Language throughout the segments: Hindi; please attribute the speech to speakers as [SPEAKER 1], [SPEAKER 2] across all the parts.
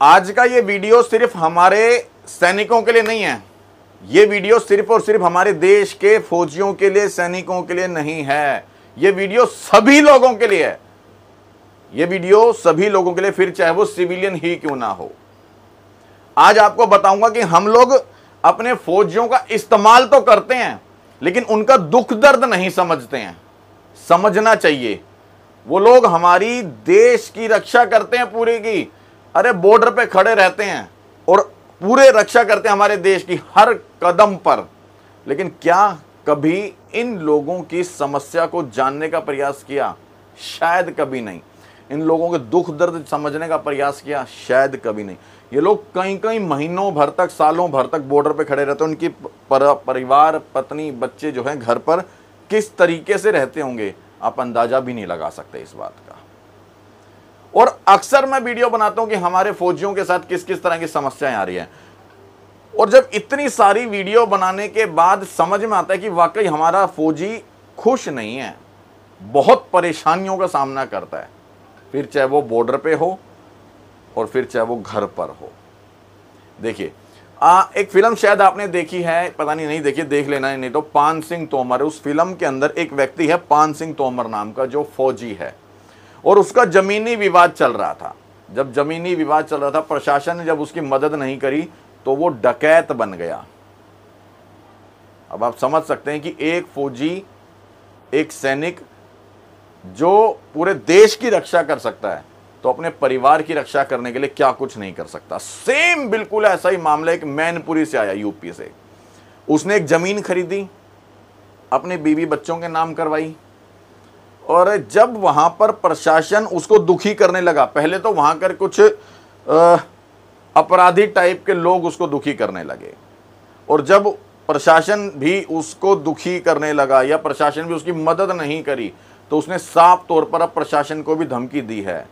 [SPEAKER 1] आज का ये वीडियो सिर्फ़ हमारे सैनिकों के लिए नहीं है। ये वीडियो सिर्फ़ और सिर्फ़ हमारे देश के फौजियों के लिए, सैनिकों के लिए नहीं है। ये वीडियो सभी लोगों के लिए है। ये वीडियो सभी लोगों के लिए, फिर चाहे वो सिविलियन ही क्यों ना हो। आज आपको बताऊँगा कि हम लोग अपने फौजियों का इस्तेमाल तो करते हैं, लेकिन उनका दुख दर्द नहीं समझते हैं। समझना चाहिए। वो लोग हमारी देश की रक्षा करते हैं पूरी की। अरे बॉर्डर पे खड़े रहते हैं और पूरे रक्षा करते हैं हमारे देश की हर कदम पर। लेकिन क्या कभी इन लोगों की समस्या को जानने का प्रयास किया? शायद कभी नहीं। इन लोगों के दुख दर्द समझने का प्रयास किया? शायद कभी नहीं। ये लोग कई कई महीनों भर तक सालों भर तक बॉर्डर पे खड़े रहते हैं। उनकी पर, परिवार पत्नी बच्चे जो हैं घर पर किस तरीके से रहते होंगे आप अंदाज़ा भी नहीं लगा सकते इस बात का। और अक्सर मैं वीडियो बनाता हूँ कि हमारे फौजियों के साथ किस किस तरह की समस्याएँ आ रही हैं। और जब इतनी सारी वीडियो बनाने के बाद समझ में आता है कि वाकई हमारा फौजी खुश नहीं है, बहुत परेशानियों का सामना करता है, फिर चाहे वो बॉर्डर पे हो और फिर चाहे वो घर पर हो। देखिए एक फ़िल्म शायद आपने देखी है, पता नहीं नहीं देखिए देख लेना, नहीं तो पान सिंह तोमर उस फ़िल्म के अंदर एक व्यक्ति है, पान सिंह तोमर नाम का, जो फौजी है। और उसका जमीनी विवाद चल रहा था। जब जमीनी विवाद चल रहा था, प्रशासन ने जब उसकी मदद नहीं करी तो वो डकैत बन गया। अब आप समझ सकते हैं कि एक फौजी, एक सैनिक जो पूरे देश की रक्षा कर सकता है तो अपने परिवार की रक्षा करने के लिए क्या कुछ नहीं कर सकता। सेम बिल्कुल ऐसा ही मामला एक मैनपुरी से आया, यूपी से। उसने एक ज़मीन खरीदी, अपने बीवी बच्चों के नाम करवाई। और जब वहाँ पर प्रशासन उसको दुखी करने लगा, पहले तो वहाँ कर कुछ अपराधी टाइप के लोग उसको दुखी करने लगे। और जब प्रशासन भी उसको दुखी करने लगा या प्रशासन भी उसकी मदद नहीं करी तो उसने साफ़ तौर पर अब प्रशासन को भी धमकी दी है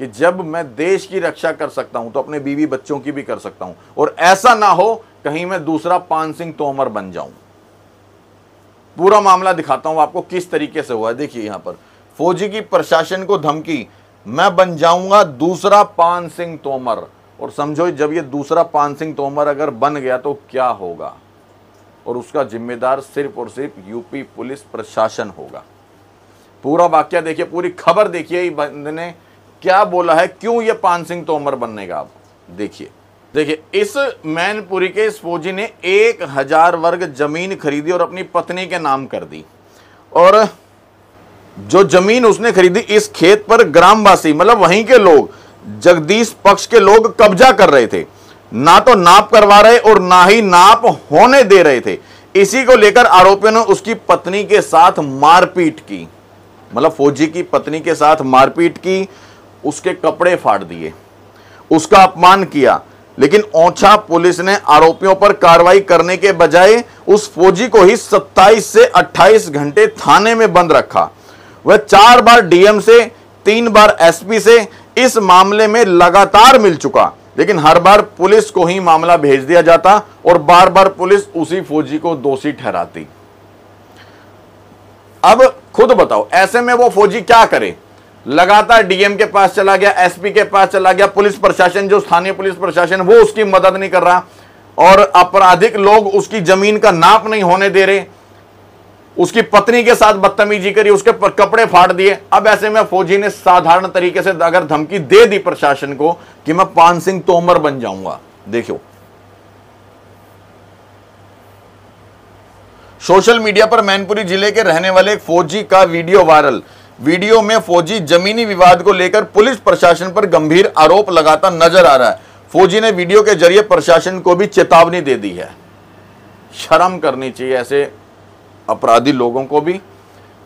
[SPEAKER 1] कि जब मैं देश की रक्षा कर सकता हूँ तो अपने बीवी बच्चों की भी कर सकता हूँ। और ऐसा ना हो कहीं मैं दूसरा पान सिंह तोमर बन जाऊँ। पूरा मामला दिखाता हूँ आपको किस तरीके से हुआ है। देखिए यहाँ पर, फौजी की प्रशासन को धमकी, मैं बन जाऊँगा दूसरा पान सिंह तोमर। और समझो, जब ये दूसरा पान सिंह तोमर अगर बन गया तो क्या होगा? और उसका जिम्मेदार सिर्फ़ और सिर्फ़ यूपी पुलिस प्रशासन होगा। पूरा वाक्य देखिए, पूरी खबर देखिए ने क्या बोला है, क्यों ये पान सिंह तोमर बनने का? आप देखिए देखिए, इस मैनपुरी के इस फौजी ने एक हज़ार वर्ग ज़मीन खरीदी और अपनी पत्नी के नाम कर दी। और जो ज़मीन उसने खरीदी इस खेत पर ग्रामवासी मतलब वहीं के लोग, जगदीश पक्ष के लोग कब्जा कर रहे थे। ना तो नाप करवा रहे और ना ही नाप होने दे रहे थे। इसी को लेकर आरोपियों ने उसकी पत्नी के साथ मारपीट की। मतलब फौजी की पत्नी के साथ मारपीट की, उसके कपड़े फाड़ दिए। उसका अपमान किया। लेकिन ओछा पुलिस ने आरोपियों पर कार्रवाई करने के बजाय उस फौजी को ही 27 से 28 घंटे थाने में बंद रखा। वह चार बार डीएम से, तीन बार एसपी से इस मामले में लगातार मिल चुका। लेकिन हर बार पुलिस को ही मामला भेज दिया जाता और बार बार पुलिस उसी फौजी को दोषी ठहराती। अब खुद बताओ, ऐसे में वो फौजी क्या करे? लगातार डीएम के पास चला गया, एसपी के पास चला गया, पुलिस प्रशासन, जो स्थानीय पुलिस प्रशासन, वो उसकी मदद नहीं कर रहा। और आपराधिक लोग उसकी ज़मीन का नाप नहीं होने दे रहे। उसकी पत्नी के साथ बदतमीजी करी, उसके पर कपड़े फाड़ दिए। अब ऐसे में फौजी ने साधारण तरीके से अगर धमकी दे दी प्रशासन को कि मैं पान सिंह तोमर बन जाऊँगा। देखो सोशल मीडिया पर मैनपुरी ज़िले के रहने वाले एक फौजी का वीडियो वायरल। वीडियो में फौजी जमीनी विवाद को लेकर पुलिस प्रशासन पर गंभीर आरोप लगाता नज़र आ रहा है। फौजी ने वीडियो के ज़रिए प्रशासन को भी चेतावनी दे दी है। शर्म करनी चाहिए ऐसे अपराधी लोगों को भी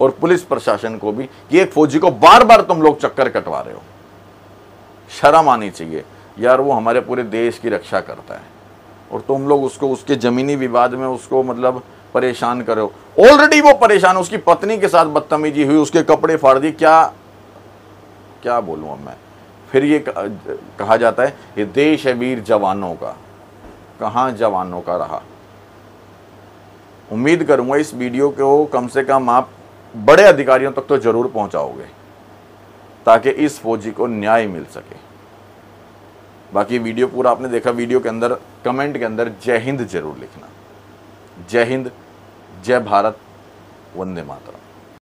[SPEAKER 1] और पुलिस प्रशासन को भी कि एक फौजी को बार बार तुम लोग चक्कर कटवा रहे हो। शर्म आनी चाहिए। यार, वो हमारे पूरे देश की रक्षा करता है। और तुम लोग उसको, उसके ज़मीनी विवाद में उसको मतलब परेशान करो। ऑलरेडी वो परेशान, उसकी पत्नी के साथ बदतमीजी हुई, उसके कपड़े फाड़ दिए। क्या क्या बोलूँ अब मैं? फिर ये कहा जाता है, ये देश है वीर जवानों का। कहाँ जवानों का रहा? उम्मीद करूँगा इस वीडियो को कम से कम आप बड़े अधिकारियों तक तो ज़रूर पहुंचाओगे, ताकि इस फौजी को न्याय मिल सके। बाकी वीडियो पूरा आपने देखा, वीडियो के अंदर, कमेंट के अंदर जय हिंद ज़रूर लिखना। जय हिंद जय भारत वंदे मातरम।